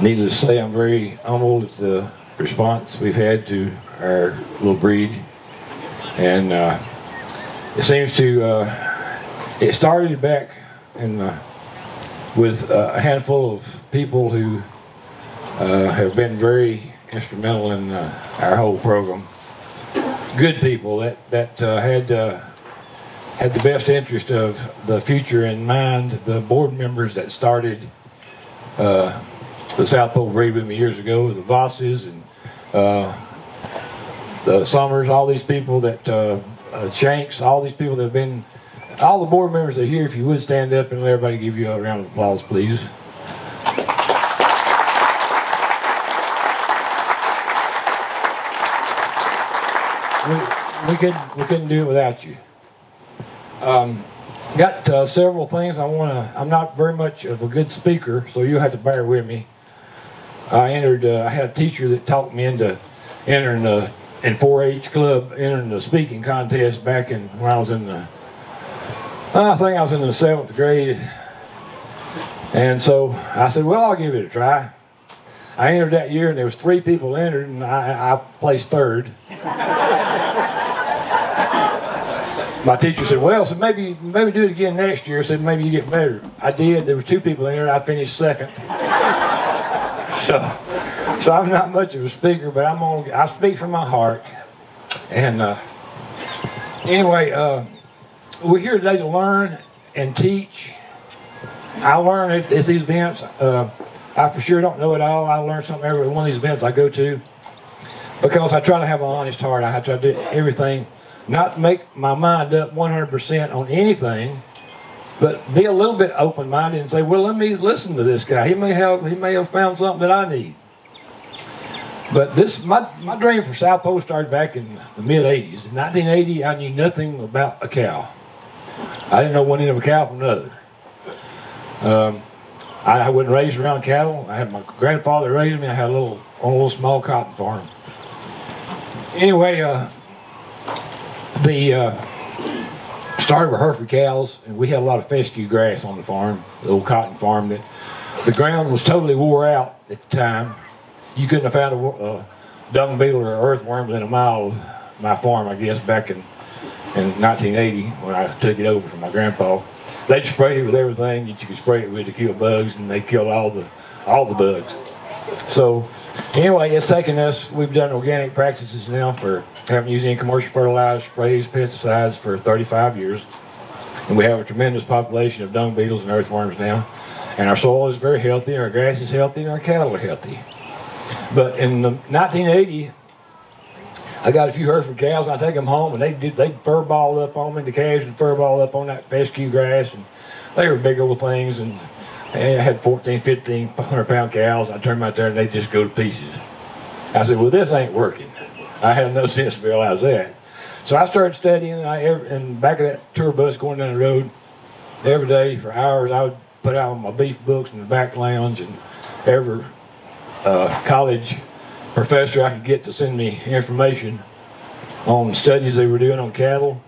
Needless to say, I'm very humbled at the response we've had to our little breed. And uh, it seems to, uh, it started back in, uh, with a handful of people who uh, have been very instrumental in uh, our whole program. Good people that, that uh, had had the best interest of the future in mind. The board members that started uh, the South Poll Breed with me years ago, the Vosses and uh, the Summers, all these people that, uh, uh, Shanks, all these people that have been, all the board members that are here, if you would stand up and let everybody give you a round of applause, please. We, we, couldn't, we couldn't do it without you. Um, got uh, several things I want to, I'm not very much of a good speaker, so you have to bear with me. I entered, uh, I had a teacher that talked me into entering the, in 4-H club, entering the speaking contest back in, when I was in the, I think I was in the seventh grade. And so I said, well, I'll give it a try. I entered that year and there was three people entered and I, I placed third. My teacher said, well, so maybe maybe do it again next year. I said, maybe you get better. I did. There was two people in there. I finished second. So, so I'm not much of a speaker, but I'm on. I speak from my heart. And uh, anyway, uh, we're here today to learn and teach. I learn at, at these events. Uh, I for sure don't know it all. I learn something every one of these events I go to because I try to have an honest heart. I try to do everything, not make my mind up 100% on anything, but be a little bit open-minded and say, well, let me listen to this guy. He may have he may have found something that I need. But this my my dream for South Poll started back in the mid '80s. In 1980, I knew nothing about a cow. I didn't know one end of a cow from another. Um, I, I wasn't raised around cattle. I had my grandfather raised me. I had a little a little small cotton farm. Anyway, uh, the uh, started with Hereford cows, and we had a lot of fescue grass on the farm, the old cotton farm. That the ground was totally wore out at the time. You couldn't have found a uh, dung beetle or earthworm within a mile of my farm, I guess, back in in 1980 when I took it over from my grandpa. They sprayed it with everything that you could spray it with to kill bugs, and they killed all the all the bugs. So anyway, it's taken us. We've done organic practices now for haven't used any commercial fertilizer, sprays, pesticides for 35 years. And we have a tremendous population of dung beetles and earthworms now. And our soil is very healthy, our grass is healthy, and our cattle are healthy. But in 1980, I got a few Hereford cows, and I take them home, and they did they fur up on me. The calves would fur ball up on that fescue grass, and they were big old things. And I had 14, 15, 100 pound cows. I turned them out there, and they just go to pieces. I said, well, this ain't working. I had no sense to realize that. So I started studying, and, I, and back of that tour bus going down the road, every day for hours, I would put out my beef books in the back lounge, and every uh, college professor I could get to send me information on studies they were doing on cattle.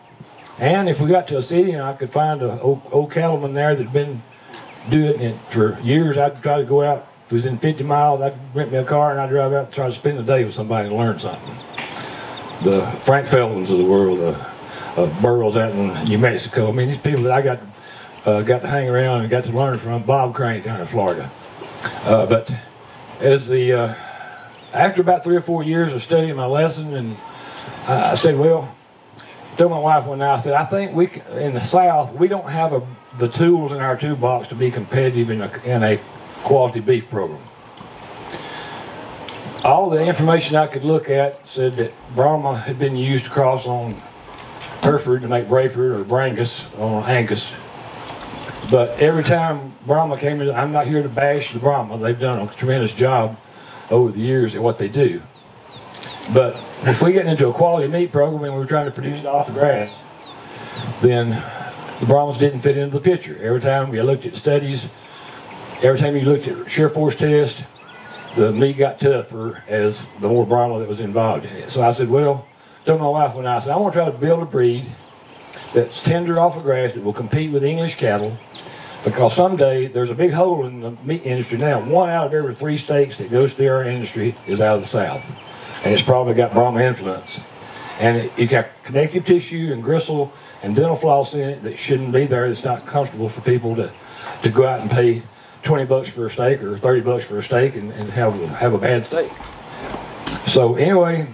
And if we got to a city and I could find an old, old cattleman there that had been doing it for years, I'd try to go out. If it was in 50 miles, I'd rent me a car and I'd drive out and try to spend the day with somebody and learn something the Frank Feldmans of the world, uh, uh, Burroughs out in New Mexico. I mean, these people that I got uh, got to hang around and got to learn from. Bob Crane down in Florida. Uh, but as the uh, after about three or four years of studying my lesson, and I, I said, well, I told my wife one night, I said, I think we in the South we don't have a, the tools in our toolbox to be competitive in a, in a quality beef program all the information I could look at said that Brahma had been used to cross on Hereford to make Braford or Brangus on Angus. But every time Brahma came in, I'm not here to bash the Brahma. They've done a tremendous job over the years at what they do. But if we get into a quality meat program and we're trying to produce it off the grass, then the Brahmas didn't fit into the picture. Every time we looked at studies, every time you looked at shear force test, the meat got tougher as the more Brahma that was involved in it. So I said, well, told my wife when I said, I want to try to build a breed that's tender off of grass that will compete with English cattle because someday there's a big hole in the meat industry now. One out of every three steaks that goes through our industry is out of the South. And it's probably got Brahma influence. And it, it got connective tissue and gristle and dental floss in it that shouldn't be there. It's not comfortable for people to, to go out and pay 20 bucks for a steak or 30 bucks for a steak and, and have, have a bad steak. So anyway,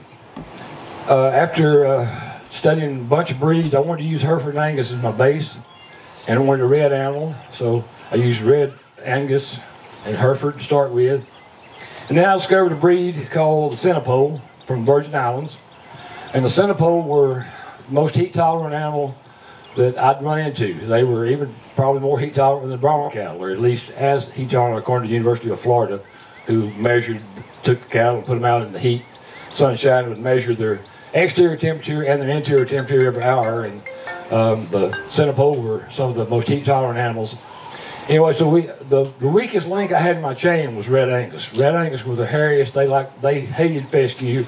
uh, after uh, studying a bunch of breeds, I wanted to use Hereford Angus as my base. And I wanted a red animal, so I used red Angus and Hereford to start with. And then I discovered a breed called the Senepol from Virgin Islands. And the Senepol were the most heat tolerant animal that I'd run into. They were even probably more heat tolerant than the Brahma cattle, or at least as heat tolerant according to the University of Florida, who measured, took the cattle and put them out in the heat, sunshine, would measure their exterior temperature and their interior temperature every hour. And um, the Senepol were some of the most heat tolerant animals. Anyway, so we the, the weakest link I had in my chain was Red Angus. Red Angus were the hairiest. They like they hated fescue.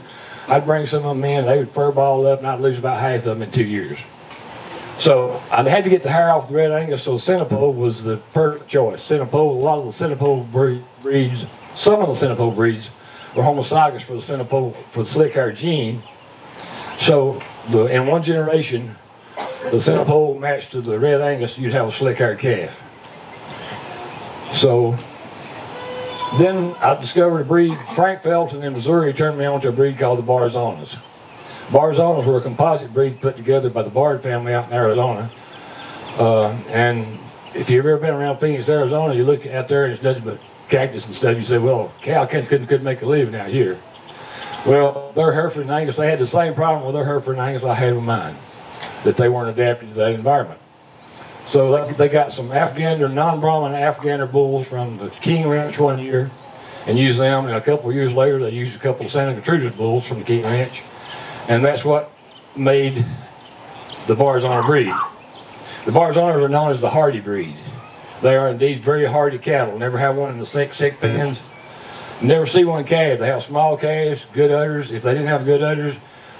I'd bring some of them in, they would furball up, and I'd lose about half of them in two years. So I had to get the hair off the Red Angus, so Senepol was the perfect choice. Senepol, a lot of the Senepol breeds, some of the Senepol breeds were homozygous for the Senepol, for the slick hair gene. So the, in one generation, the Senepol matched to the Red Angus, you'd have a slick hair calf. So then I discovered a breed, Frank Felton in Missouri turned me on to a breed called the Barzonas. Barzonas were a composite breed put together by the Bard family out in Arizona. Uh, and if you've ever been around Phoenix, Arizona, you look out there and it's nothing but cactus and stuff. You say, well, cow couldn't, couldn't make a living out here. Well, their Hereford and Angus, they had the same problem with their Hereford and Angus I had with mine that they weren't adapted to that environment. So they, got some Afrikaner, non-Brahman Afrikaner bulls from the King Ranch one year and used them. And a couple years later, they used a couple of Santa Gertrudis bulls from the King Ranch. And that's what made the Barzona breed. The Barzonas are known as the hardy breed. They are indeed very hardy cattle. Never have one in the sick, sick pens. Never see one calf. They have small calves, good udders. If they didn't have good udders,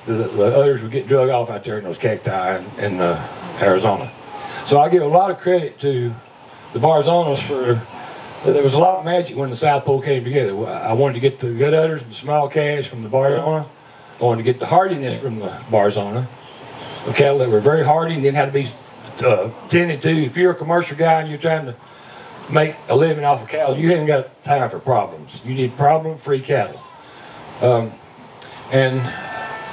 the, the others would get drug off out there in those cacti in, in uh, Arizona. So I give a lot of credit to the Barzonas for, there was a lot of magic when the South Poll came together. I wanted to get the good udders and the small calves from the Barzona. Wanted to get the hardiness from the Barzona. The cattle that were very hardy and didn't have to be uh, tended to. If you're a commercial guy and you're trying to make a living off of cattle, you haven't got time for problems. You need problem-free cattle. Um, and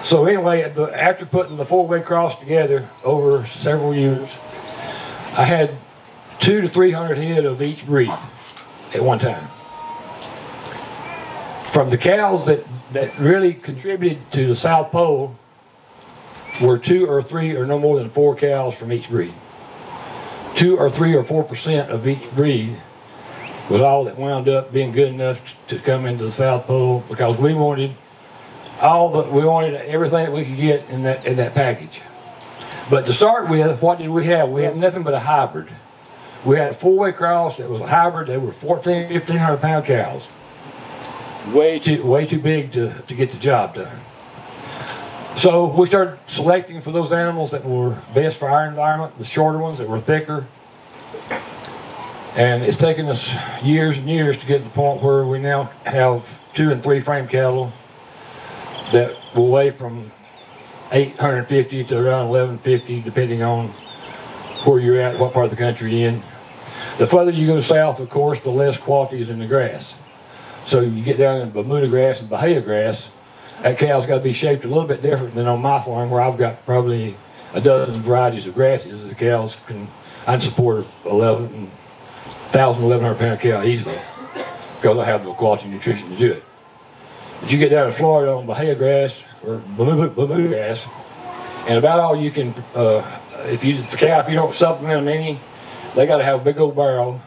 so anyway, the, after putting the four-way cross together over several years, I had two to three hundred head of each breed at one time. From the cows that, that really contributed to the South Poll were two or three or no more than four cows from each breed. Two or three or four percent of each breed was all that wound up being good enough to come into the South Poll because we wanted all the we wanted everything that we could get in that in that package. But to start with, what did we have? We had nothing but a hybrid. We had a four-way cross that was a hybrid. They were 14, 1,500 pound cows. Way too, way too big to, to get the job done. So we started selecting for those animals that were best for our environment, the shorter ones that were thicker. And it's taken us years and years to get to the point where we now have two and three frame cattle that will weigh from 850 to around 1150 depending on where you're at, what part of the country you're in. The further you go south, of course, the less quality is in the grass. So you get down in Bermuda grass and Bahia grass, that cow's got to be shaped a little bit different than on my farm where I've got probably a dozen varieties of grasses. The cows can, I'd support 11, 1,000, 1,100 pound cow easily because I have the quality nutrition to do it. But you get down in Florida on Bahia grass or Bermuda, Bermuda grass, and about all you can, uh, if you the cow, if you don't supplement them any, they got to have a big old barrel,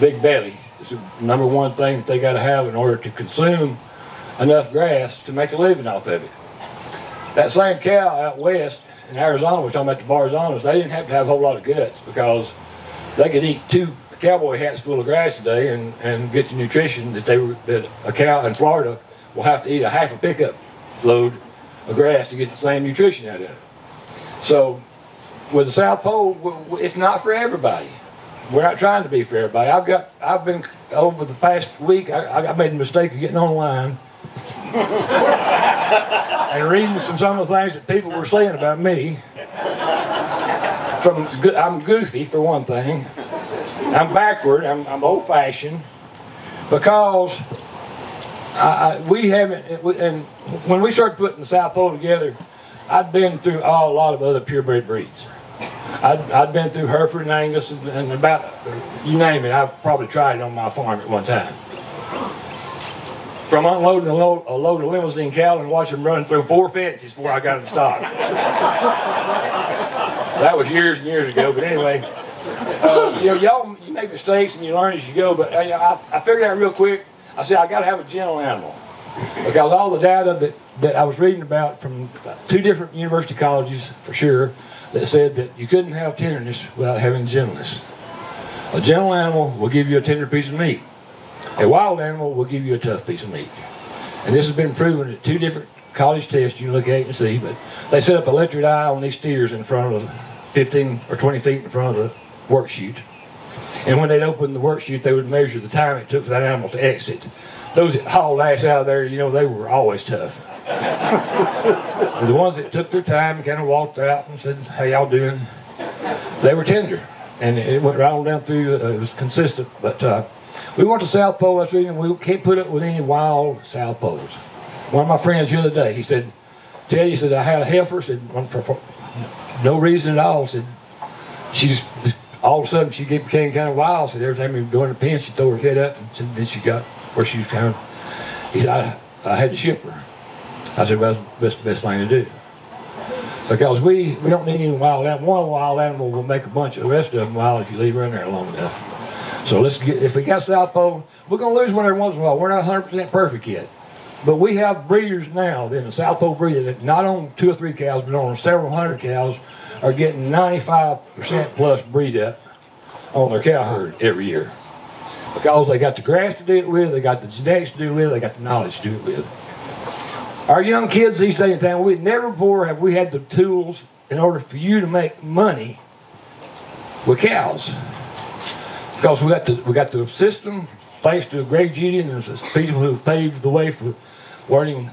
big belly. It's the number one thing that they got to have in order to consume enough grass to make a living off of it. That same cow out west in Arizona, we're talking about the Barzonas, they didn't have to have a whole lot of guts because they could eat two cowboy hats full of grass a day and, and get the nutrition that they that a cow in Florida will have to eat a half a pickup load of grass to get the same nutrition out of it. So with the South Poll, it's not for everybody. We're not trying to be for everybody. I've got, I've been over the past week. I, I made the mistake of getting online and reading some some of the things that people were saying about me. From I'm goofy for one thing. I'm backward. I'm, I'm old-fashioned because I, we haven't. And when we started putting the South Poll together, I'd been through a lot of other purebred breeds. I'd, I'd been through Hereford and Angus and, and about, you name it, I've probably tried it on my farm at one time. From unloading a load, a load of Limousin cattle and watching them run through four fences before I got them stopped. that was years and years ago, but anyway. Uh, you know, y'all, you make mistakes and you learn as you go, but uh, I, I figured out real quick, I said, I got to have a gentle animal. Because all the data that, that I was reading about from two different university colleges, for sure, that said that you couldn't have tenderness without having gentleness. A gentle animal will give you a tender piece of meat. A wild animal will give you a tough piece of meat. And this has been proven at two different college tests you look at and see, but they set up a electric eye on these steers in front of 15 or 20 feet in front of the work chute. And when they'd open the work chute, they would measure the time it took for that animal to exit. Those that hauled ass out of there, you know, they were always tough. the ones that took their time and kind of walked out and said, how y'all doing? They were tender. And it went right on down through, uh, it was consistent. But uh, we went to South Poll, that's reading, we can't put up with any wild South Polls. One of my friends the other day, he said, "Teddy," he said, I had a heifer, said, for, for no reason at all, said, she just, all of a sudden she became kind of wild, said every time we go in the pen, she'd throw her head up, and said, then she got where she was kind he said, I, I had to ship her. I said, well, that's the best, best thing to do. Because we, we don't need any wild animal. One wild animal will make a bunch of the rest of them wild if you leave her in there long enough. So let's get, if we got South Poll, we're going to lose one every once in a while. We're not 100% perfect yet. But we have breeders now in the South Poll breeder that not on two or three cows, but on several hundred cows are getting 95% plus breed up on their cow herd every year. Because they got the grass to do it with, they got the genetics to do it with, they got the knowledge to do it with. Our young kids these days in town, we never before have we had the tools in order for you to make money with cows. Because we got the we got the system, thanks to Greg Judy and the people who paved the way for learning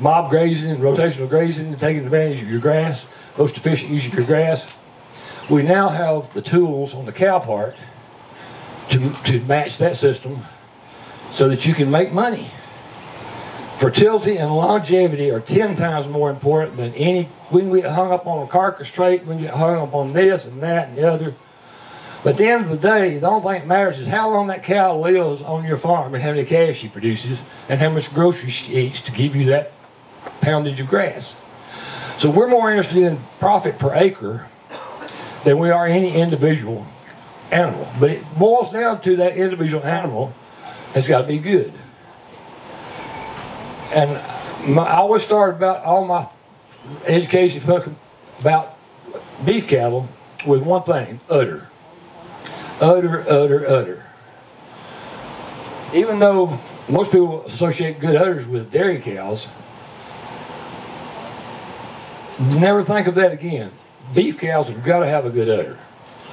mob grazing and rotational grazing and taking advantage of your grass, most efficient use of your grass. We now have the tools on the cow part to, to match that system so that you can make money. Fertility and longevity are 10 times more important than any, we get hung up on a carcass trait, we get hung up on this and that and the other. But at the end of the day, the only thing that matters is how long that cow lives on your farm and how many calves she produces and how much groceries she eats to give you that poundage of grass. So we're more interested in profit per acre than we are any individual animal. But it boils down to that individual animal has got to be good. And my, I always started about all my education about beef cattle with one thing, udder. Udder, udder, udder. Even though most people associate good udders with dairy cows, never think of that again. Beef cows have got to have a good udder.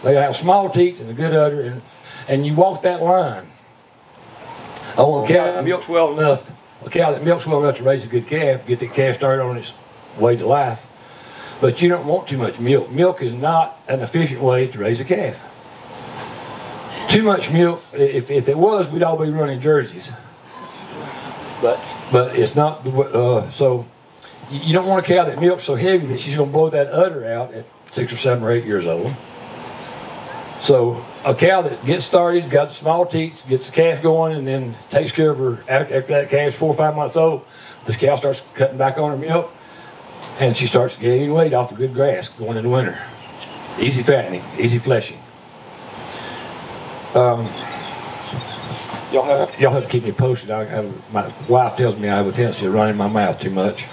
They have small teeth and a good udder, and, and you walk that line. Oh, a cow that milks well enough, a cow that milks well enough to raise a good calf, get the calf started on its way to life. But you don't want too much milk. Milk is not an efficient way to raise a calf. Too much milk, if, if it was, we'd all be running jerseys. But but it's not, uh, so you don't want a cow that milks so heavy that she's going to blow that udder out at six or seven or eight years old. So a cow that gets started, got small teats, gets the calf going, and then takes care of her after, after that calf's four or five months old, this cow starts cutting back on her milk, and she starts gaining weight off the good grass going into winter. Easy fattening, easy fleshing. Um, y'all have y'all have to keep me posted. I have, my wife tells me I have a tendency to run in my mouth too much,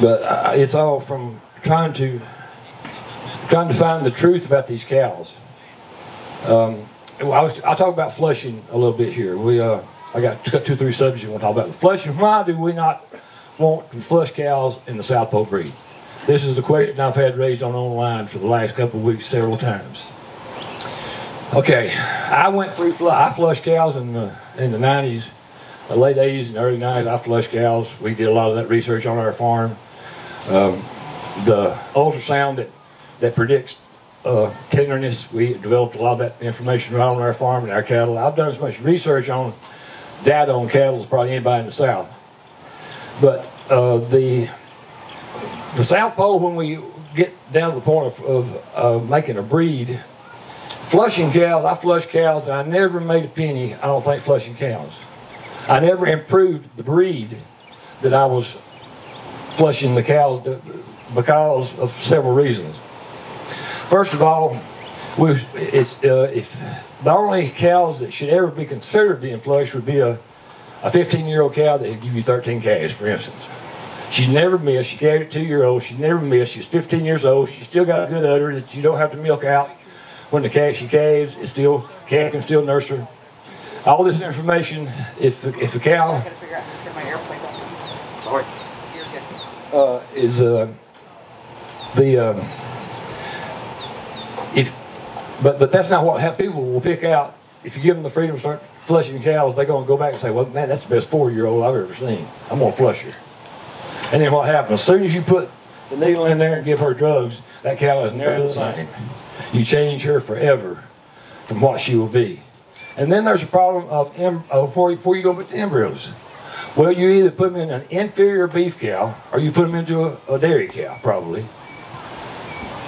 but uh, it's all from trying to trying to find the truth about these cows. Um, I will talk about flushing a little bit here. We, uh, I got two, three subjects I want to talk about. Flushing, why do we not want to flush cows in the South Poll breed? This is a question I've had raised on online for the last couple of weeks several times. Okay, I went through, I flushed cows in the, in the 90s, the late 80s and early 90s. I flushed cows. We did a lot of that research on our farm. Um, the ultrasound that, that predicts uh, tenderness, we developed a lot of that information right on our farm and our cattle. I've done as much research on data on cattle as probably anybody in the South. But uh, the the South Poll, when we get down to the point of, of uh, making a breed, flushing cows, I flush cows and I never made a penny, I don't think, flushing cows. I never improved the breed that I was flushing the cows because of several reasons. First of all, we, it's, uh, if the only cows that should ever be considered being flushed would be a, a 15 year old cow that would give you 13 calves, for instance. She never missed. She carried it two year old. She never missed. She's 15 years old. She still got a good udder that you don't have to milk out when the calf she calves. It's still calf can still nurse her. All this information, if the, if the cow uh, is uh, the um, if but but that's not what people will pick out. If you give them the freedom to start flushing cows, they're going to go back and say, "Well, man, that's the best four-year-old I've ever seen. I'm going to flush her." And then what happens? As soon as you put the needle in there and give her drugs, that cow is never the same. You change her forever from what she will be. And then there's a problem of, of before, before you go with the embryos. Well, you either put them in an inferior beef cow or you put them into a, a dairy cow, probably.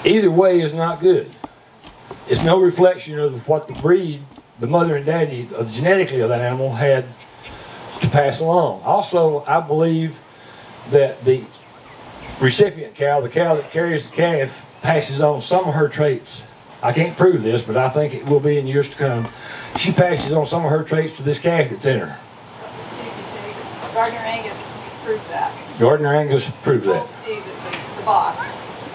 Either way is not good. It's no reflection of what the breed, the mother and daddy, of genetically of that animal had to pass along. Also, I believe that the recipient cow, the cow that carries the calf, passes on some of her traits. I can't prove this, but I think it will be in years to come. She passes on some of her traits to this calf that's in her. Gardner Angus proved that. Gardner Angus proved that. Steve, the, the boss,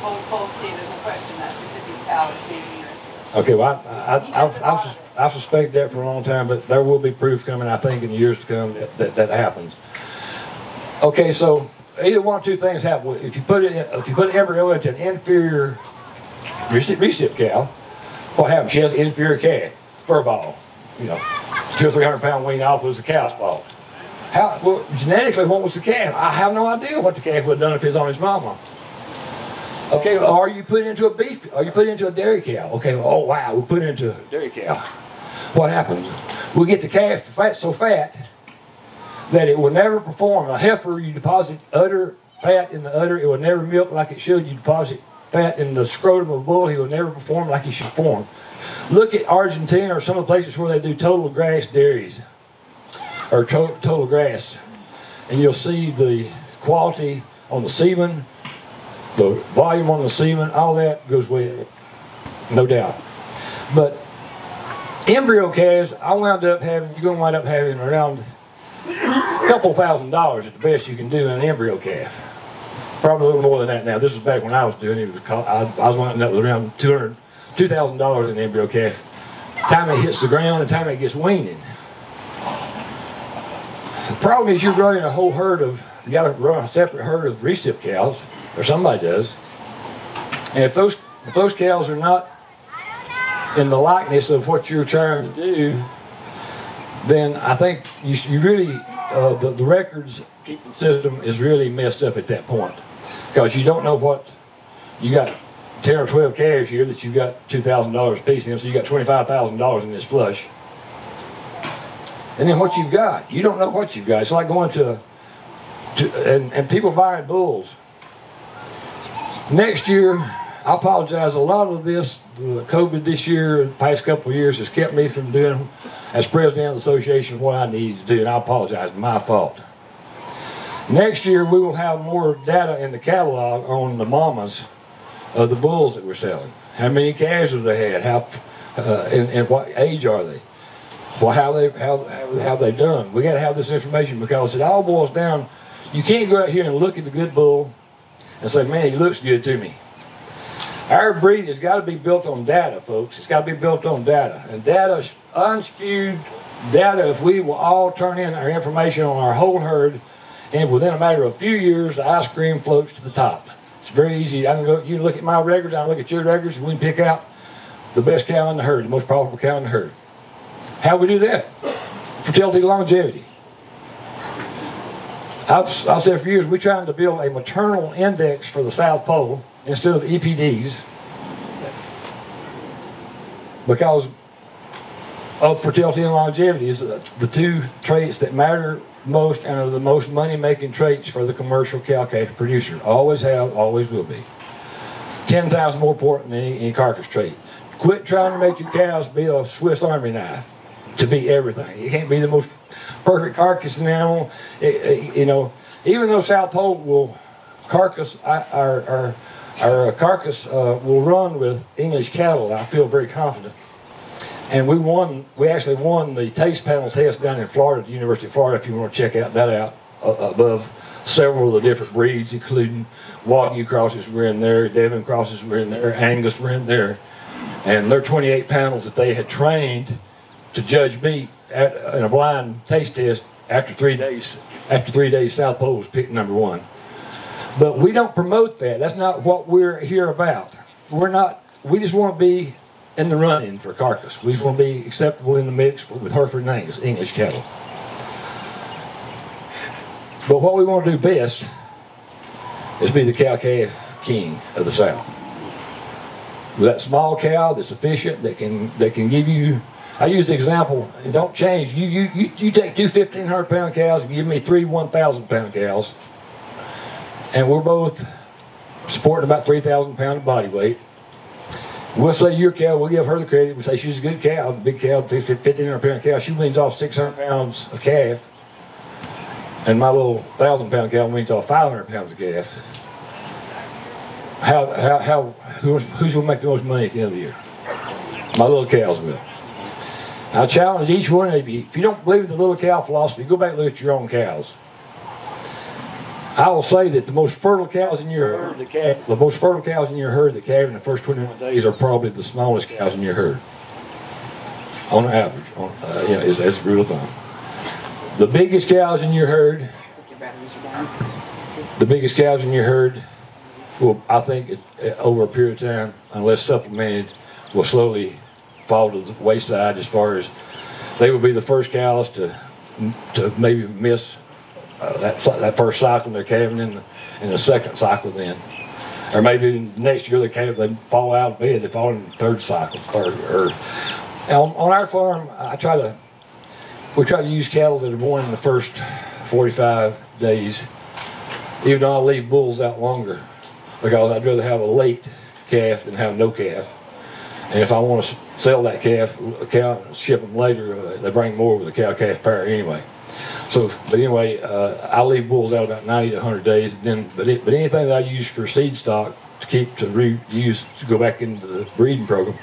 told, Steve there's no question that recipient cow is changing your interest. Okay, well, I, I, I've, I've, I've suspected that for a long time, but there will be proof coming, I think, in the years to come that that, that happens. Okay, so either one or two things happen. If you put it, if you put an embryo into an inferior recip cow, what happens? She has an inferior calf, fur ball. You know, two or three hundred pound wean off was the cow's fault. How, well, genetically, what was the calf? I have no idea what the calf would have done if it was on his mama. Okay, are you put into a beef? Are you put into a dairy cow? Okay, oh wow, we put into a dairy cow. What happens? We get the calf fat so fat that it will never perform. A heifer, you deposit udder fat in the udder, it will never milk like it should. You deposit fat in the scrotum of a bull, he will never perform like he should perform. Look at Argentina or some of the places where they do total grass dairies or to total grass, and you'll see the quality on the semen, the volume on the semen, all that goes with it, no doubt. But embryo calves, I wound up having, you're going to wind up having around a couple thousand dollars at the best you can do in an embryo calf. Probably a little more than that now. This was back when I was doing it. it was called, I, I was winding up with around 200 $2,000 in an embryo calf. Time it hits the ground and time it gets weaning. The problem is you're running a whole herd of, you got to run a separate herd of recip cows, or somebody does. And if those, if those cows are not in the likeness of what you're trying to do, then I think you, you really, uh, the, the records system is really messed up at that point. Because you don't know what, you got 10 or 12 calves here that you've got $2,000 a piece in, so you got $25,000 in this flush. And then what you've got, you don't know what you've got. It's like going to, to and, and people buying bulls. Next year, I apologize, a lot of this, the COVID this year, the past couple of years, has kept me from doing, as president of the association, what I need to do, and I apologize, my fault. Next year, we will have more data in the catalog on the mamas of the bulls that we're selling. How many calves have they had? How, uh, and, and what age are they? Well, how they how how they done? We got to have this information because it all boils down. You can't go out here and look at the good bull and say, "Man, he looks good to me." Our breed has got to be built on data, folks. It's got to be built on data, and data, unskewed data. If we will all turn in our information on our whole herd, and within a matter of a few years, the ice cream floats to the top. It's very easy. I can go, you look at my records, I look at your records, and we can pick out the best cow in the herd, the most profitable cow in the herd. How we do that? Fertility longevity. I've, I've said for years, we're trying to build a maternal index for the South Poll instead of EPDs because of fertility and longevity is the two traits that matter most and are the most money-making traits for the commercial cow-calf producer. Always have, always will be. 10 times more important than any, any carcass trait. Quit trying to make your cows be a Swiss Army knife to be everything. You can't be the most perfect carcass animal. It, it, you know, even though South Poll will carcass, our, our, our carcass uh, will run with English cattle, I feel very confident. And we won, we actually won the taste panel test down in Florida, the University of Florida, if you want to check out that out uh, above several of the different breeds, including Wagyu crosses were in there, Devon crosses were in there, Angus were in there. And their 28 panels that they had trained to judge me at, in a blind taste test after three days, after three days, South Poll was picked number one. But we don't promote that. That's not what we're here about. We're not, we just want to be in the running for carcass. We just want to be acceptable in the mix with Hereford and Angus, English cattle. But what we want to do best is be the cow-calf king of the South. That small cow that's efficient, that can that can give you I use the example, and don't change. You, you, you, you take two 1,500 pound cows and give me three 1,000 pound cows, and we're both supporting about 3,000 pound of body weight. We'll say your cow, we'll give her the credit. We'll say she's a good cow, big cow, 1,500 pound cow. She weans off 600 pounds of calf. And my little 1,000 pound cow weans off 500 pounds of calf. How, how, how, who's, who's going to make the most money at the end of the year? My little cows will. I challenge each one of you, if you don't believe in the little cow philosophy, go back and look at your own cows. I will say that the most fertile cows in your herd, the, calf, the most fertile cows in your herd the calve in the first 21 days are probably the smallest cows in your herd. On average, on, uh, yeah, is that's a rule of thumb. The biggest cows in your herd, the biggest cows in your herd will, I think, over a period of time, unless supplemented, will slowly fall to the wayside as far as they would be the first cows to to maybe miss uh, that that first cycle they're calving in the, in the second cycle then. Or maybe next year they calve, they fall out of bed, they fall in the third cycle. Third, or, on, on our farm, I try to, we try to use cattle that are born in the first 45 days, even though I leave bulls out longer, because I'd rather have a late calf than have no calf. And if I want to sell that calf, cow, ship them later, uh, they bring more with a cow-calf pair anyway. So, but anyway, uh, I leave bulls out about 90 to 100 days. Then, but it, but anything that I use for seed stock to keep to reuse to go back into the breeding program,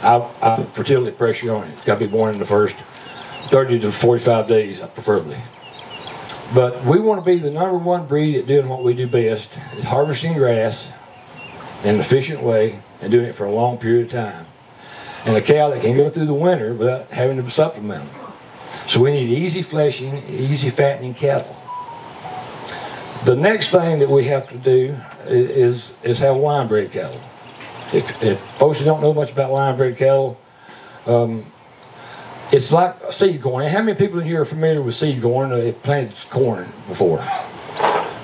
I, I put fertility pressure on it. It's got to be born in the first 30 to 45 days, preferably. But we want to be the number one breed at doing what we do best, is harvesting grass in an efficient way and doing it for a long period of time. And a cow that can go through the winter without having to supplement them. So we need easy fleshing, easy fattening cattle. The next thing that we have to do is, is have line bred cattle. If, if folks don't know much about line bred cattle, um, it's like seed corn. How many people in here are familiar with seed corn? They've planted corn before.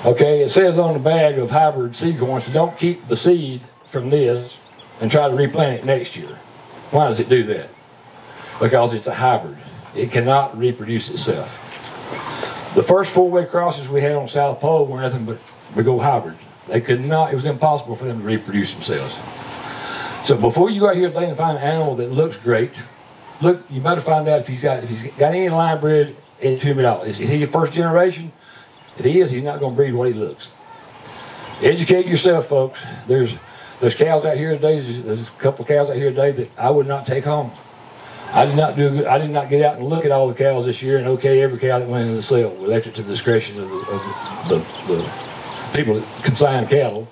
Okay, it says on the bag of hybrid seed corn, so don't keep the seed from this and try to replant it next year. Why does it do that? Because it's a hybrid. It cannot reproduce itself. The first four-way crosses we had on South Poll were nothing but we go hybrids. They could not, it was impossible for them to reproduce themselves. So before you go out here today and find an animal that looks great, look, you better find out if he's got if he's got any line bred into him at all. Is he your first generation? If he is, he's not going to breed what he looks. Educate yourself, folks. There's there's cows out here today. There's, a couple cows out here today that I would not take home. I did not do. I did not get out and look at all the cows this year and okay every cow that went into the sale. We left it to the discretion of the, of the, the people that consign cattle.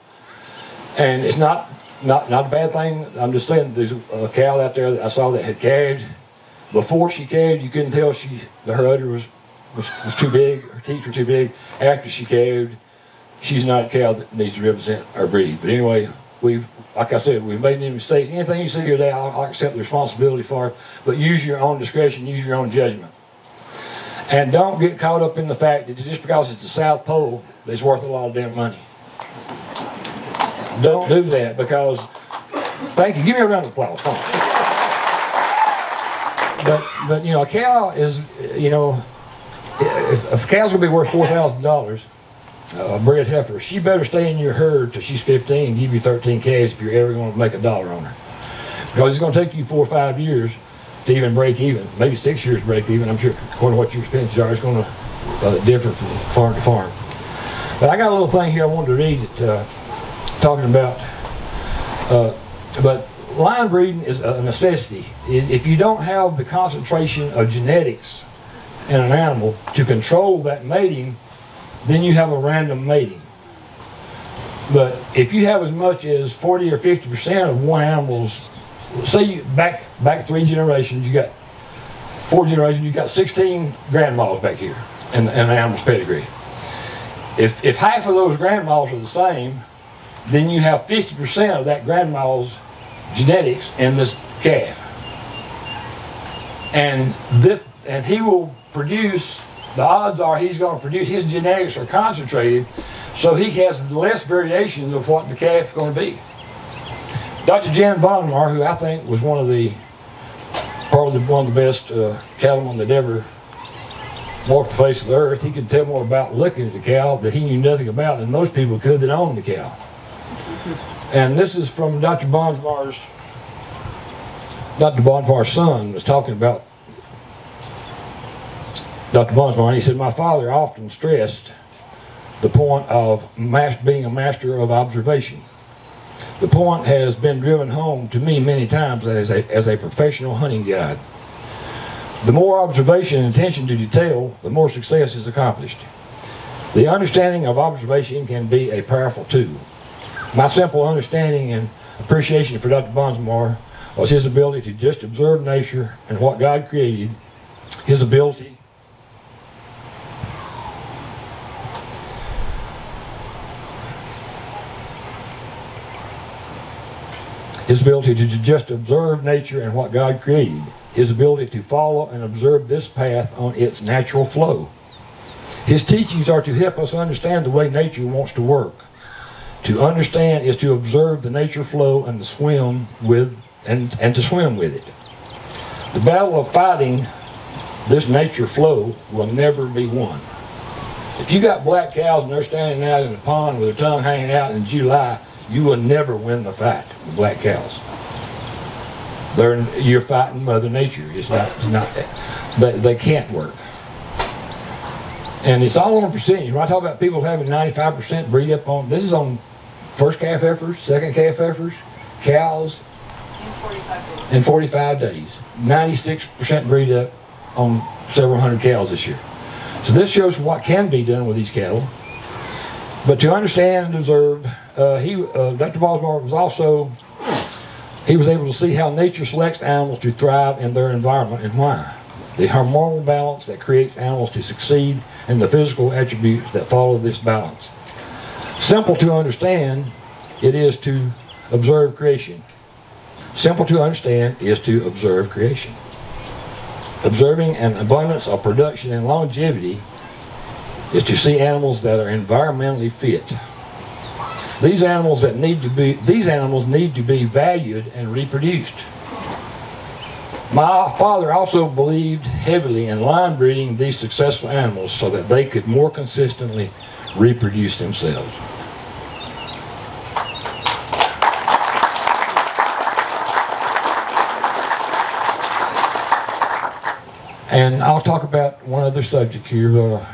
And it's not not not a bad thing. I'm just saying there's a cow out there that I saw that had calved. Before she calved, you couldn't tell she her udder was, was was too big. Her teeth were too big. After she calved, she's not a cow that needs to represent our breed. But anyway, we've, like I said, we've made any mistakes. Anything you see here today, I'll, I'll accept the responsibility for it, but use your own discretion, use your own judgment. And don't get caught up in the fact that just because it's the South Poll, it's worth a lot of damn money. Don't do that because, thank you, give me a round of applause, But, but you know, a cow is, you know, if, if a cow's going to be worth $4,000, uh, bred heifer, she better stay in your herd till she's 15 and give you 13 calves if you're ever going to make a dollar on her. Because it's going to take you four or five years to even break even, maybe six years break even. I'm sure according to what your expenses are, it's going to uh, differ from farm to farm. But I got a little thing here I wanted to read that uh, talking about, uh, but line breeding is a necessity. If you don't have the concentration of genetics in an animal to control that mating, then you have a random mating. But if you have as much as 40 or 50 percent of one animal's, say you back back three generations, you got four generations, you got 16 grandmas back here in, the animal's pedigree. If, if half of those grandmas are the same, then you have 50% of that grandma's genetics in this calf. And this and he will produce the odds are he's going to produce his genetics are concentrated so he has less variations of what the calf is going to be. Dr. Jan Bonsma, who I think was one of the probably one of the best uh, cattlemen that ever walked the face of the earth, he could tell more about looking at the cow that he knew nothing about than most people could that owned the cow. And this is from Dr. Bonsma's Dr. Bonsma's son was talking about Dr. And he said, my father often stressed the point of being a master of observation. The point has been driven home to me many times as a, as a professional hunting guide. The more observation and attention to detail, the more success is accomplished. The understanding of observation can be a powerful tool. My simple understanding and appreciation for Dr. Bonsma was his ability to just observe nature and what God created, his ability his ability to just observe nature and what God created, his ability to follow and observe this path on its natural flow. His teachings are to help us understand the way nature wants to work. To understand is to observe the nature flow and to swim with and, and to swim with it. The battle of fighting this nature flow will never be won. If you got black cows and they're standing out in the pond with their tongue hanging out in July, you will never win the fight with black cows. They're, you're fighting Mother Nature. It's not, it's not that. They, they can't work. And it's all on a percentage. When I talk about people having 95% breed up on, this is on first calf heifers, second calf heifers, cows, In 45 days. in 45 days. 96% breed up on several hundred cows this year. So this shows what can be done with these cattle. But to understand and observe, uh, he, uh, Dr. Bonsma was also, he was able to see how nature selects animals to thrive in their environment and why. The hormonal balance that creates animals to succeed and the physical attributes that follow this balance. Simple to understand, it is to observe creation. Simple to understand is to observe creation. Observing an abundance of production and longevity is to see animals that are environmentally fit. These animals that need to be these animals need to be valued and reproduced. My father also believed heavily in line breeding these successful animals so that they could more consistently reproduce themselves. And I'll talk about one other subject here. Uh,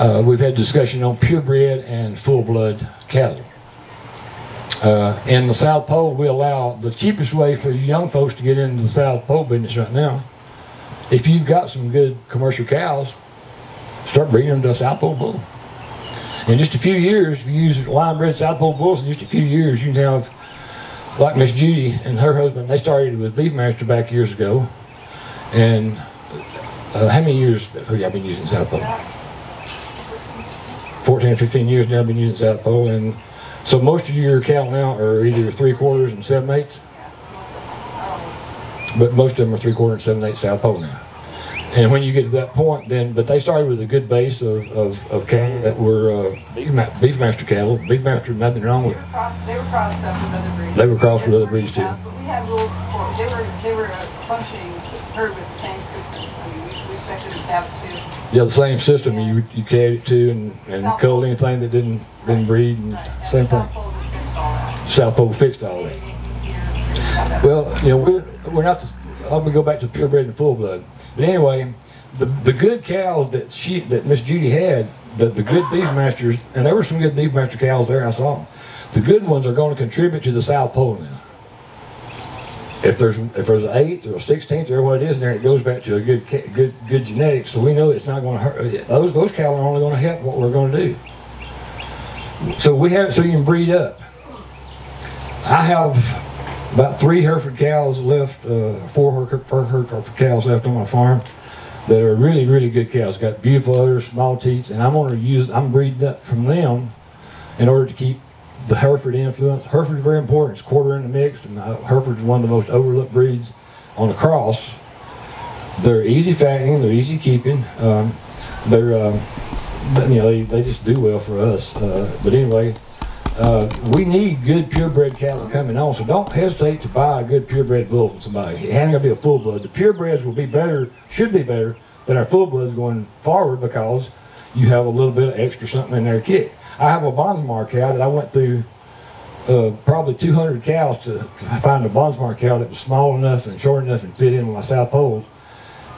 uh, we've had discussion on purebred and full-blood cattle. Uh, in the South Poll, we allow the cheapest way for young folks to get into the South Poll business right now. If you've got some good commercial cows, start breeding them to South Poll bull. In just a few years, if you use line bred South Poll bulls, in just a few years, you can have, like Miss Judy and her husband, they started with Beefmaster back years ago. And uh, how many years have y'all been using South Poll? 14, 15 years now, I've been using South Poll, and so most of your cattle now are either three quarters and seven eighths, Yeah, most of them. But most of them are three quarter and seven eighths South Poll now. And when you get to that point, then, but they started with a good base of, of, of cattle that were uh, beef, beef master cattle. Beef master, nothing wrong with crossed, they were crossed up with other breeds. They were crossed with other breeds, too. But we had rules for, they were, they were a functioning herd with the same system. I mean, we, we expected to have two. Yeah, the same system you you carried it to and, and culled anything that didn't didn't breed and Right, same thing. South Poll fixed all that. Well, you know, we're we're not. I'm gonna go back to purebred and full blood. But anyway, the the good cows that she that Miss Judy had, the the good beef masters, and there were some good beef master cows there. I saw them. The good ones are going to contribute to the South Poll now. If there's if there's an eighth or a sixteenth or what it is in there, it goes back to a good good good genetics. So we know it's not going to hurt. Those those cows are only going to help what we're going to do. So we have so you can breed up. I have about three Hereford cows left, uh, four Hereford cows left on my farm that are really, really good cows. Got beautiful udders, small teats, and I'm going to use, I'm breeding up from them in order to keep the Hereford influence. Hereford's very important. It's quarter in the mix, and uh, Hereford's one of the most overlooked breeds on the cross. They're easy fattening, they're easy keeping. Um, they're, um, you know, they, they just do well for us. Uh, but anyway, uh, we need good purebred cattle coming on, so don't hesitate to buy a good purebred bull from somebody. It ain't gonna be a full blood. The purebreds will be better, should be better than our full bloods going forward because you have a little bit of extra something in their kick. I have a Bonsmar cow that I went through uh, probably 200 cows to, find a Bonsmar cow that was small enough and short enough and fit in my South Polls.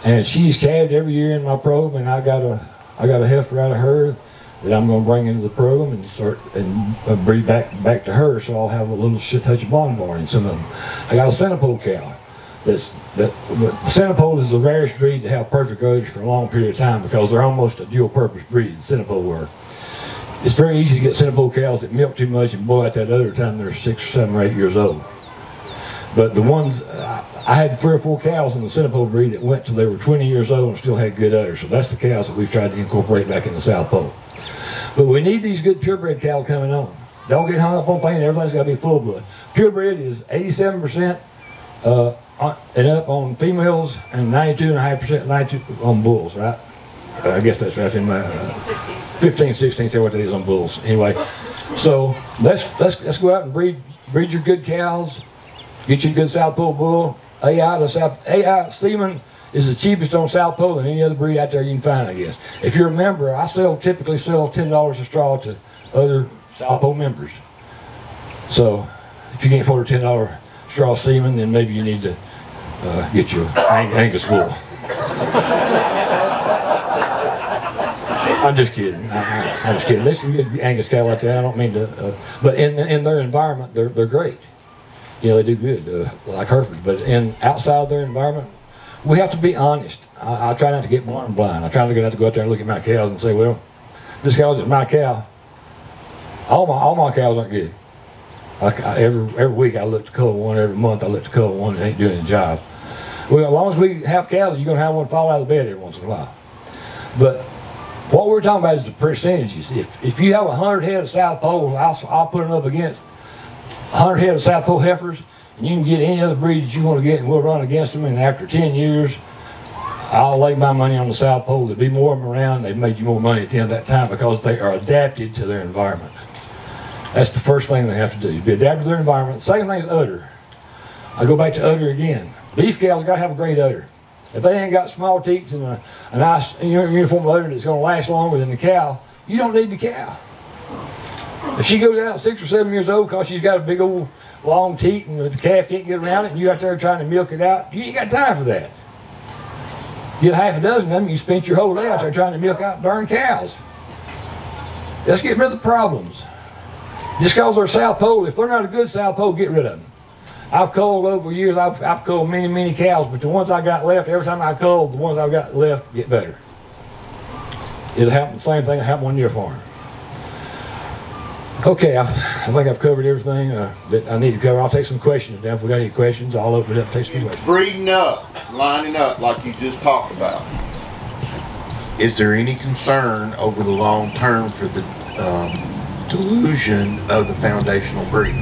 And she's calved every year in my program, and I got a I got a heifer out of her that I'm going to bring into the program and start and uh, breed back back to her, so I'll have a little shit touch Bonsmar in some of them. I got a Senepol cow. That's that. But Senepol is the rarest breed to have perfect udders for a long period of time because they're almost a dual-purpose breed. Senepol were. It's very easy to get Senepol cows that milk too much and boy out that other time they're six, or seven, or eight years old. But the ones, I had three or four cows in the Senepol breed that went till they were 20 years old and still had good udders. So that's the cows that we've tried to incorporate back in the South Poll. But we need these good purebred cattle coming on. Don't get hung up on thinking everything's got to be full blood. Purebred is 87% uh, and up on females and 92.5% 92 on bulls, right? Uh, I guess that's right in my, uh, 16, 15, 16, say what it is on bulls. Anyway, so let's let's let's go out and breed breed your good cows. Get you a good South Poll bull. AI to South AI semen is the cheapest on South Poll than any other breed out there you can find, I guess. If you're a member, I sell typically sell ten dollars a straw to other South Poll members. So if you can't afford a ten dollar straw semen, then maybe you need to uh, get your an Angus bull. I'm just kidding. I'm just kidding. Some good Angus cattle out there. I don't mean to, uh, but in in their environment, they're they're great. You know, they do good, uh, like Hereford. But in outside their environment, we have to be honest. I, I try not to get blind blind. I try not to go out there and look at my cows and say, well, this cow's just my cow. All my all my cows aren't good. Like every every week I look to cull one. Every month I look to cull one that ain't doing the job. Well, as long as we have cattle, you're gonna have one fall out of bed every once in a while. But what we're talking about is the percentages. If if you have a hundred head of South Poll, I'll I'll put them up against a hundred head of South Poll heifers, and you can get any other breed that you want to get, and we'll run against them. And after ten years, I'll lay my money on the South Poll. There'll be more of them around. They've made you more money at the end of that time because they are adapted to their environment. That's the first thing they have to do. Be adapted to their environment. Second thing is udder. I go back to udder again. Beef cows got to have a great udder. If they ain't got small teats and a, a nice uniform udder that's going to last longer than the cow, you don't need the cow. If she goes out six or seven years old because she's got a big old long teat and the calf can't get around it and you out there trying to milk it out, you ain't got time for that. You get half a dozen of them, you spend your whole day out there trying to milk out darn cows. Let's get rid of the problems. Just because they're South Poll, if they're not a good South Poll, get rid of them. I've culled over years, I've, I've culled many, many cows, but the ones I got left, every time I cull, the ones I've got left get better. It'll happen, the same thing will happen on your farm. Okay, I, I think I've covered everything uh, that I need to cover. I'll take some questions now. If we got any questions, I'll open it up and take some questions. breeding up, lining up like you just talked about. Is there any concern over the long term for the um, delusion of the foundational breed.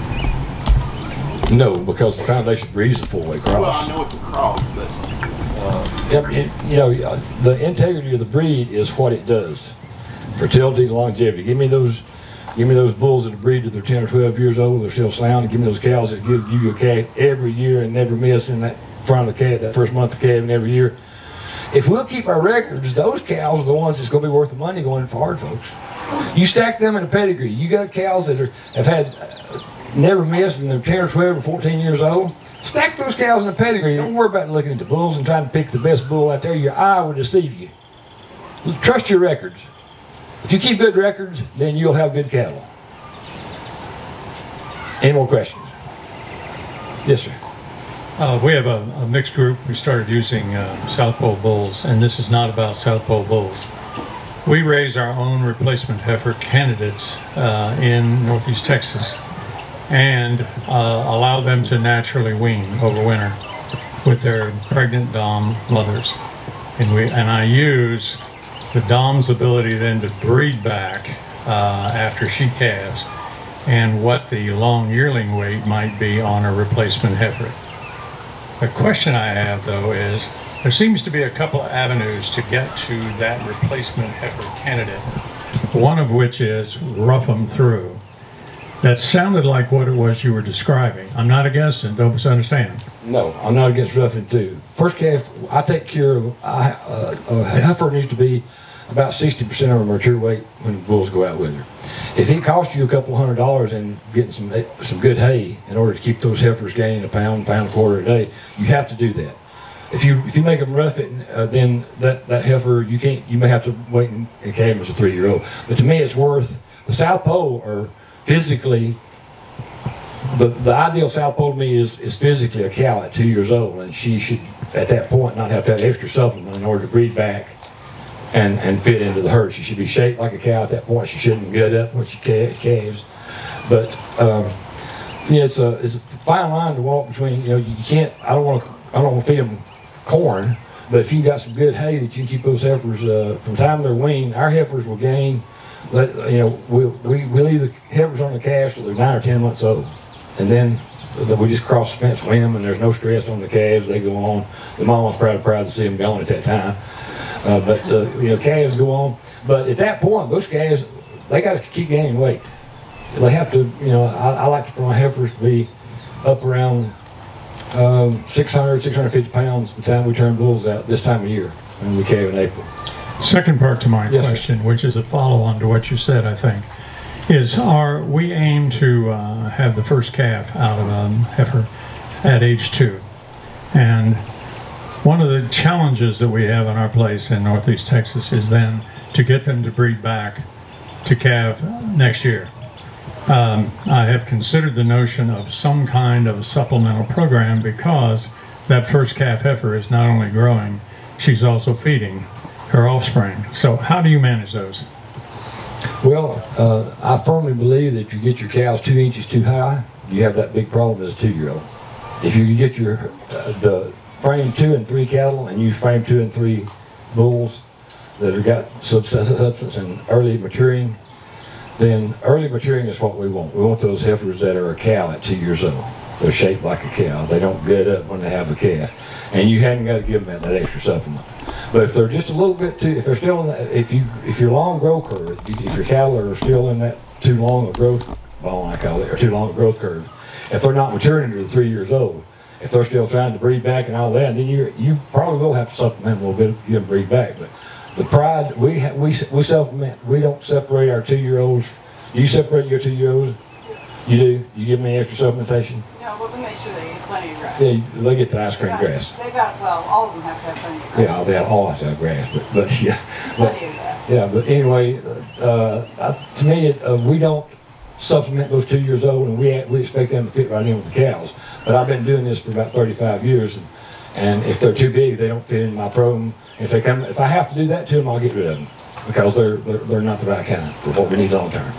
No, because the foundation breed the four-way cross. Well, I know it's a cross, but uh, Yep, it, you know, uh, the integrity of the breed is what it does. Fertility, longevity. Give me those, give me those bulls that breed to they're 10 or 12 years old, they're still sound. Give me those cows that give, you a calf every year and never miss in that front of the calf, that first month of calving every year. If we'll keep our records, those cows are the ones that's going to be worth the money going forward, folks. You stack them in a pedigree. You got cows that are, have had uh, never missed and they're 10 or 12 or 14 years old. Stack those cows in a pedigree. Don't worry about looking at the bulls and trying to pick the best bull out there. Your eye will deceive you. Trust your records. If you keep good records, then you'll have good cattle. Any more questions? Yes, sir. Uh, we have a, a mixed group. We started using uh, South Poll bulls, and this is not about South Poll bulls. We raise our own replacement heifer candidates uh, in Northeast Texas and uh, allow them to naturally wean over winter with their pregnant dom mothers. And we and I use the dom's ability then to breed back uh, after she calves and what the long yearling weight might be on a replacement heifer. The question I have though is there seems to be a couple of avenues to get to that replacement heifer candidate. One of which is rough them through. That sounded like what it was you were describing. I'm not against it, don't misunderstand. No, I'm not against roughing too. First calf, I take care of. I, uh, a heifer needs to be about 60% of her mature weight when bulls go out with her. If it costs you a couple hundred dollars in getting some some good hay in order to keep those heifers gaining a pound, pound a quarter a day, you have to do that. If you if you make them rough it, uh, then that that heifer you can't you may have to wait and, and a three year old. But to me, it's worth the South Poll or physically the the ideal South Poll to me is is physically a cow at two years old, and she should at that point not have to have extra supplement in order to breed back and and fit into the herd. She should be shaped like a cow at that point. She shouldn't gut up when she calves. But um, yeah, it's a it's a fine line to walk between. You know, you can't. I don't want to. I don't want to feed them corn. But if you got some good hay that you keep those heifers uh, from time they're weaned, our heifers will gain. You know, we, we, we leave the heifers on the calves till they're nine or ten months old. And then we just cross the fence with them and there's no stress on the calves. They go on. The mama's proud, proud to see them going at that time. Uh, but, uh, you know, calves go on. But at that point, those calves, they got to keep gaining weight. They have to, you know, I, I like for my heifers to be up around um, 600, 650 pounds by the time we turn bulls out this time of year when we calve in April. Second part to my Yes, sir. question, which is a follow-on to what you said, I think, is our we aim to uh, have the first calf out of a heifer at age two, and one of the challenges that we have in our place in Northeast Texas is then to get them to breed back to calve next year. Um, I have considered the notion of some kind of supplemental program because that first calf heifer is not only growing, she's also feeding her offspring. So how do you manage those? Well, uh, I firmly believe that if you get your cows two inches too high, you have that big problem as a two-year-old. If you get your uh, the frame two and three cattle and you frame two and three bulls that have got sub- substance and early maturing, then early maturing is what we want. We want those heifers that are a cow at two years old. They're shaped like a cow. They don't gut up when they have a calf. And you haven't got to give them that, extra supplement. But if they're just a little bit too, if they're still in that, if you, if your long growth curve, if, your cattle are still in that too long a growth bone, I call it, or too long a growth curve, if they're not maturing to three years old, if they're still trying to breed back and all that, then you you probably will have to supplement a little bit to get them breed back. But the pride we ha- we we supplement. We don't separate our two year olds. You separate your two year olds. You do. You give them extra supplementation. No, but we make sure plenty of grass. Yeah, they get the ice cream Got- grass. They got, well, all of them have to have plenty of grass. Yeah, they all have to have grass, but but yeah, but Plenty of grass. yeah, but anyway, uh, I, to me, it, uh, we don't supplement those two years old, and we we expect them to fit right in with the cows. But I've been doing this for about 35 years, and, and if they're too big, they don't fit in my program. If they come, if I have to do that to them, I'll get rid of them because they're they're, they're not the right kind for what we need long term.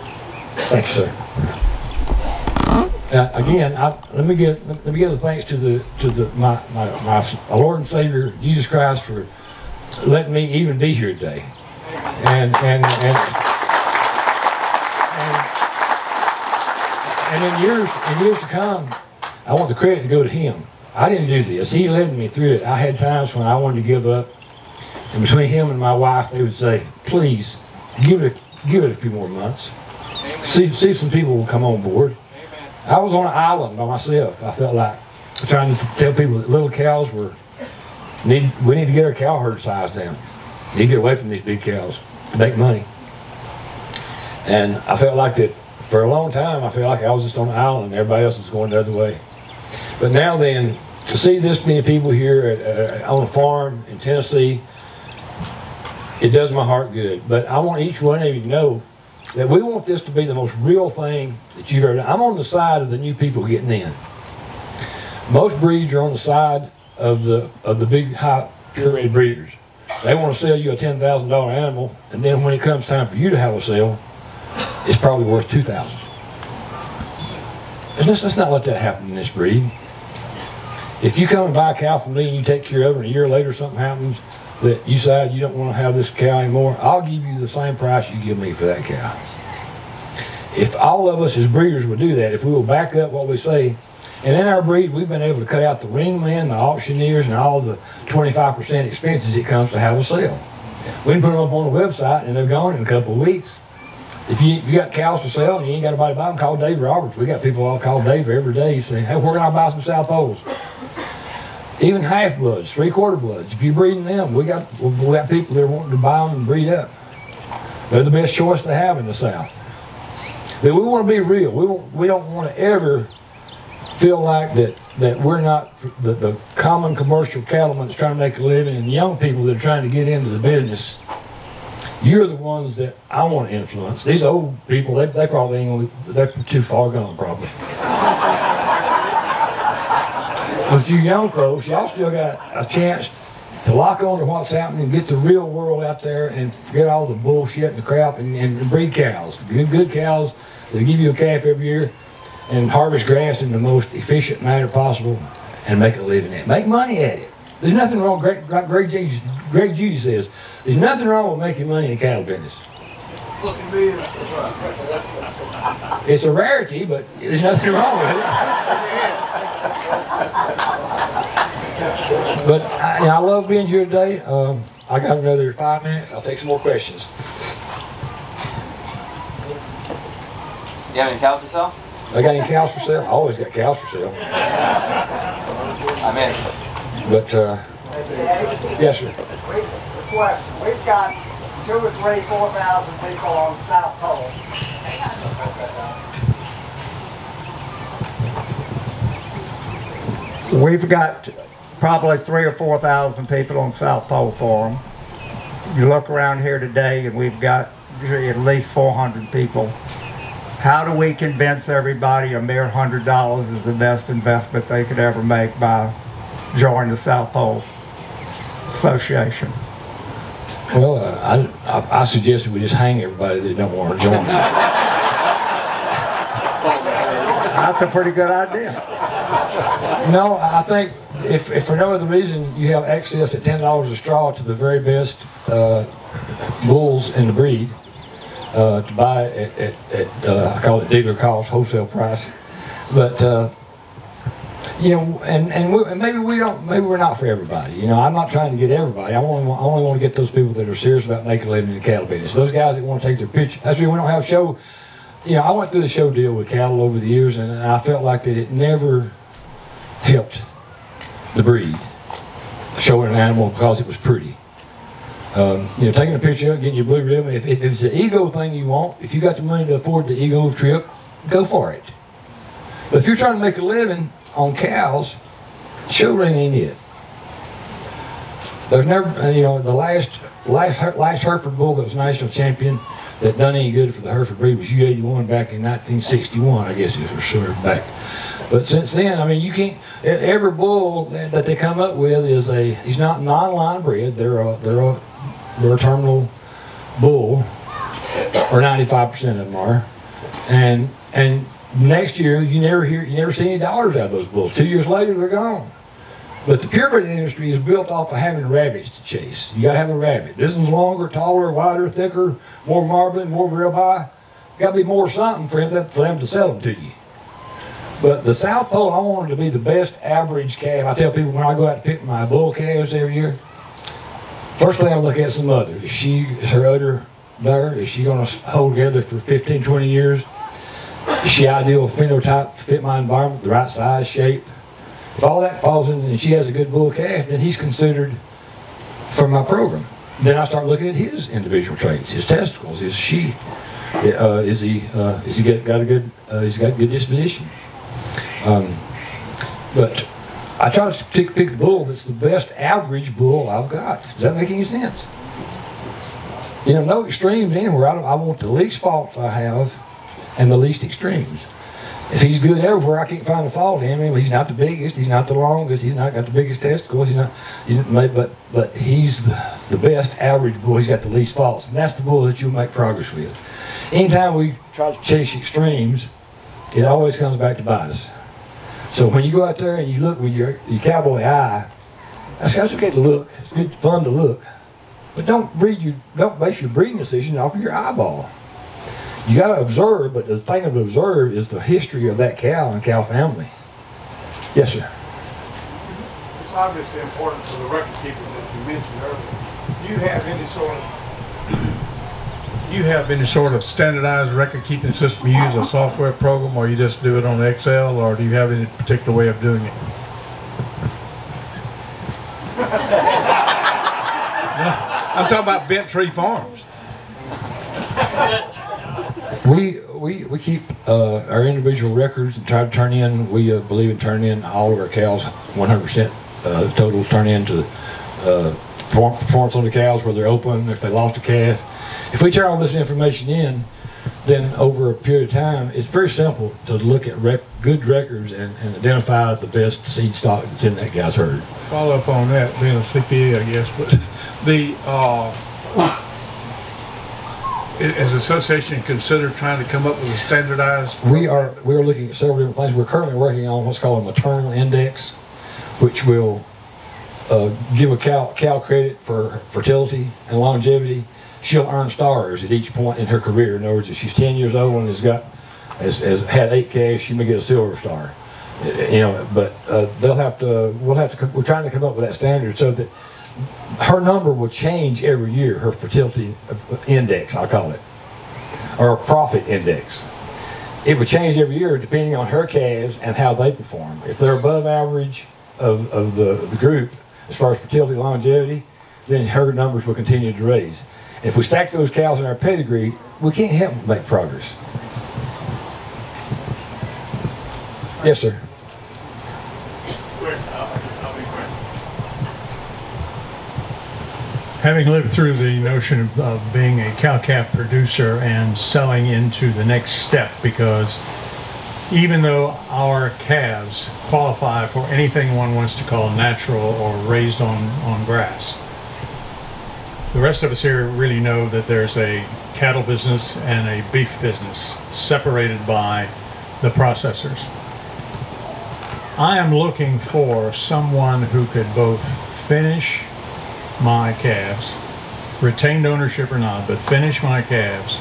Thank you, sir. Uh, again, I, let me give let me give the thanks to the to the my, my my Lord and Savior Jesus Christ for letting me even be here today, and and and and in years, in years to come, I want the credit to go to him. I didn't do this. He led me through it. I had times when I wanted to give up. And between him and my wife, they would say, please, give it, give it a few more months. See, see if some people will come on board. I was on an island by myself. I felt like trying to tell people that little cows were, need, we need to get our cow herd size down. Need to get away from these big cows to make money. And I felt like that for a long time, I felt like I was just on an island and everybody else was going the other way. But now then, to see this many people here at, uh, on a farm in Tennessee, it does my heart good. But I want each one of you to know that we want this to be the most real thing that you've ever done. I'm on the side of the new people getting in. Most breeds are on the side of the of the big high pyramid breeders. They want to sell you a ten thousand dollar animal, and then when it comes time for you to have a sale, it's probably worth two thousand. Let's, let's not let that happen in this breed. If you come and buy a cow from me and you take care of it, and a year later something happens that you decide you don't want to have this cow anymore, I'll give you the same price you give me for that cow. If all of us as breeders would do that, if we will back up what we say, and in our breed, we've been able to cut out the ringmen, the auctioneers, and all the 25% expenses it comes to have a sale. We can put them up on the website, and they're gone in a couple of weeks. If you, if you got cows to sell and you ain't got anybody to buy them, call Dave Roberts. We got people all call Dave every day saying, hey, where can I buy some South Polls? Even half bloods, three quarter bloods. If you're breeding them, we got we got people that are wanting to buy them and breed up. They're the best choice to have in the South. But we want to be real. We don't, we don't want to ever feel like that that we're not the, the common commercial cattleman that's trying to make a living and young people that are trying to get into the business. You're the ones that I want to influence. These old people, they, they probably ain't they're too far gone probably. But you young folks, y'all still got a chance to lock on to what's happening get the real world out there and forget all the bullshit and the crap and, and breed cows. Good, good cows that give you a calf every year and harvest grass in the most efficient manner possible and make a living at it. Make money at it. There's nothing wrong, Greg, Greg, Greg Judy says, there's nothing wrong with making money in the cattle business. It's a rarity, but there's nothing wrong with it. But I, I love being here today. Um, I got another five minutes. I'll take some more questions. Do you have any cows to sell? I got any cows for sale? I always got cows for sale. I'm in. But, uh, yes, sir. We, question, we've got two or three, four thousand people on South Poll. We've got probably three or four thousand people on South Poll Forum. You look around here today and we've got at least four hundred people. How do we convince everybody a mere hundred dollars is the best investment they could ever make by joining the South Poll Association? Well, uh, I, I, I suggested we just hang everybody that don't want to join. That's a pretty good idea. No, I think if, if for no other reason, you have access at ten dollars a straw to the very best uh, bulls in the breed uh, to buy at, at, at uh, I call it dealer cost, wholesale price. But uh, you know, and and, we, and maybe we don't, maybe we're not for everybody. You know, I'm not trying to get everybody. I only want, I only want to get those people that are serious about making a living in the cattle business. Those guys that want to take their picture. That's why we don't have show. You know, I went through the show deal with cattle over the years, and I felt like that it never helped the breed showing an animal because it was pretty. Um, you know, taking a picture getting your blue ribbon. If, if it's an ego thing you want, if you got the money to afford the ego trip, go for it. But if you're trying to make a living on cows, show ring ain't it. There's never, you know, the last last last Hereford bull that was national champion that done any good for the Hereford breed was U81 back in 1961. I guess it was sort of back. But since then, I mean, you can't. Every bull that they come up with is a. He's not non-line bred. They're a. They're a. They're a terminal bull, or 95% of them are, and and next year you never hear you never see any dollars out of those bulls. Two years later, they're gone. But the purebred industry is built off of having rabbits to chase. You got to have a rabbit. This one's longer, taller, wider, thicker, more marbling, more ribeye. Got to be more something for them, for them to sell them to you. But the South Poll, I wanted to be the best average calf. I tell people when I go out to pick my bull calves every year, first thing I look at is the mother. Is she, is her udder there? Is she going to hold together for 15, 20 years? Is she ideal phenotype fit my environment, the right size, shape? If all that falls in and she has a good bull calf, then he's considered for my program. Then I start looking at his individual traits, his testicles, his sheath. Uh, is he uh, is he got, got a good uh, he's got good disposition. Um, but I try to pick, pick the bull that's the best average bull I've got. Does that make any sense? You know, no extremes anywhere. I, I want the least faults I have and the least extremes. If he's good everywhere, I can't find a fault in him. He's not the biggest. He's not the longest. He's not got the biggest testicles. He's not. But but he's the, the best average bull. He's got the least faults, and that's the bull that you'll make progress with. Anytime we try to chase extremes, it always comes back to bite us. So when you go out there and you look with your, your cowboy eye, that's, that's okay to look. It's good fun to look. But don't breed you don't base your breeding decision off of your eyeball. You got to observe, but the thing to observe is the history of that cow and cow family. Yes, sir. It's obviously important for the record keeping that you mentioned earlier. Do you have any sort of you have any sort of standardized record keeping system you use a software program or you just do it on Excel or do you have any particular way of doing it? I'm talking about Bent Tree Farms. We we we keep uh, our individual records and try to turn in. We uh, believe in turning in all of our cows, 100% uh, totals turn in to uh, performance on the cows where they're open, if they lost a calf. If we turn all this information in, then over a period of time, it's very simple to look at rec good records and, and identify the best seed stock that's in that guy's herd. Follow up on that, being a CPA, I guess, but the uh, is the association considered trying to come up with a standardized? We are we are looking at several different things. We're currently working on what's called a maternal index, which will uh, give a cow cow credit for fertility and longevity. She'll earn stars at each point in her career. In other words, if she's 10 years old and has got has, has had eight calves, she may get a silver star. You know, but uh, they'll have to. We'll have to. We're trying to come up with that standard so that her number will change every year, her fertility index, I call it, or profit index. It would change every year depending on her calves and how they perform. If they're above average of, of the, the group as far as fertility longevity, then her numbers will continue to raise. If we stack those cows in our pedigree, we can't help but make progress. Yes, sir. Having lived through the notion of, of being a cow-calf producer and selling into the next step, because even though our calves qualify for anything one wants to call natural or raised on, on grass, the rest of us here really know that there's a cattle business and a beef business separated by the processors. I am looking for someone who could both finish my calves, retained ownership or not, but finish my calves,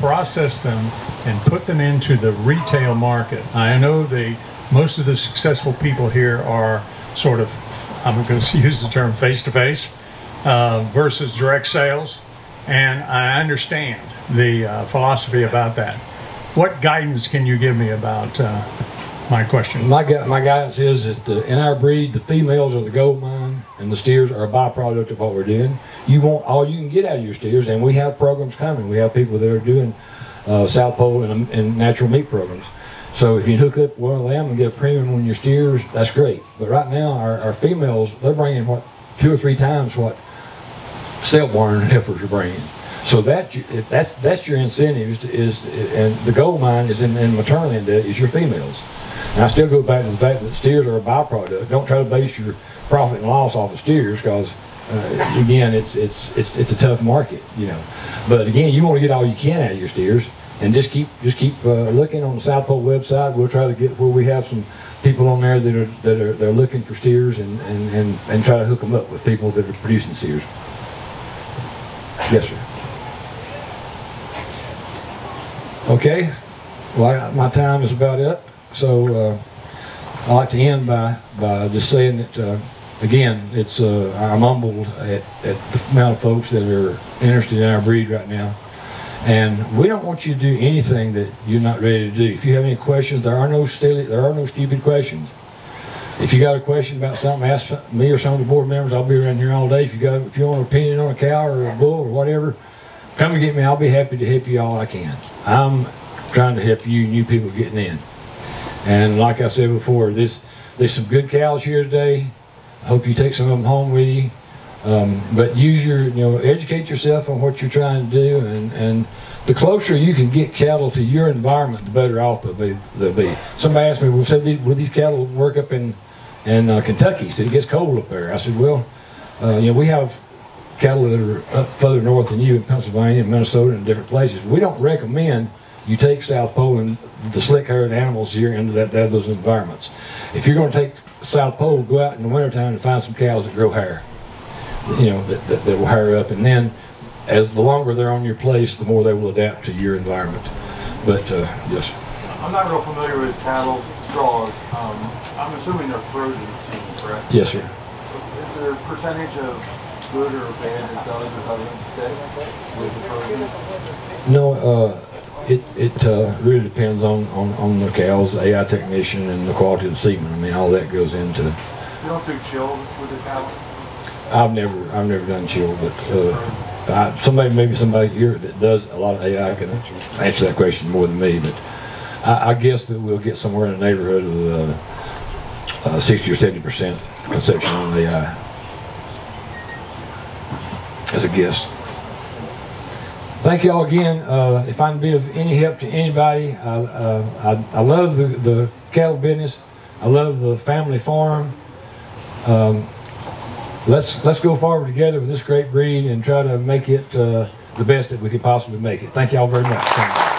process them, and put them into the retail market. I know the most of the successful people here are sort of, I'm going to use the term face-to-face uh, versus direct sales, and I understand the uh, philosophy about that. What guidance can you give me about uh, my question. My, my guidance is that the, in our breed, the females are the gold mine and the steers are a byproduct of what we're doing. You want all you can get out of your steers, and we have programs coming. We have people that are doing uh, South Poll and, and natural meat programs. So if you hook up one of them and get a premium on your steers, that's great. But right now, our, our females, they're bringing what two or three times what sale barn heifers are bringing. So that that's that's your incentive is, and the gold mine is in, in maternal index is your females. And I still go back to the fact that steers are a byproduct. Don't try to base your profit and loss off of steers because, uh, again, it's, it's, it's, it's a tough market, you know. But again, you want to get all you can out of your steers and just keep just keep uh, looking on the South Poll website. We'll try to get where we have some people on there that are that are they're looking for steers and, and, and, and try to hook them up with people that are producing steers. Yes, sir. Okay. Well, my time is about up. So uh, I'd like to end by, by just saying that, uh, again, it's uh, I'm humbled at, at the amount of folks that are interested in our breed right now. And we don't want you to do anything that you're not ready to do. If you have any questions, there are no silly, there are no stupid questions. If you got a question about something, ask me or some of the board members. I'll be around here all day. If you got, if you want an opinion on a cow or a bull or whatever, come and get me. I'll be happy to help you all I can. I'm trying to help you new people getting in. And like I said before, this there's some good cows here today. I hope you take some of them home with you. Um, but use your, you know, educate yourself on what you're trying to do, and, and the closer you can get cattle to your environment, the better off they'll be. They'll be. Somebody asked me, well, said, will these cattle work up in in uh, Kentucky? Said it gets cold up there. I said, well, uh, you know, we have cattle that are up further north than you in Pennsylvania and Minnesota and different places. We don't recommend you take South Poll and the slick-haired animals here into that, that those environments. If you're going to take South Poll, go out in the wintertime and find some cows that grow hair you know, that, that, that will hair up. And then as the longer they're on your place, the more they will adapt to your environment. But, uh, yes. I'm not real familiar with cattle's straws. Um, I'm assuming they're frozen seed, correct? Yes, sir. Is there a percentage of good or bad it does or doesn't stick with the frozen? No, uh, it, it uh, really depends on, on, on the cows, the AI technician, and the quality of the semen. I mean, all that goes into You don't do chilled with the cattle? I've never, I've never done chill, but uh, Somebody, maybe somebody here that does a lot of AI can answer that question more than me. But I, I guess that we'll get somewhere in the neighborhood of uh, uh, 60 or 70 percent conception on AI as a guess. Thank you all again. Uh, if I can be of any help to anybody, I, uh, I, I love the, the cattle business. I love the family farm. Um, let's let's go forward together with this great breed and try to make it uh, the best that we could possibly make it. Thank you all very much.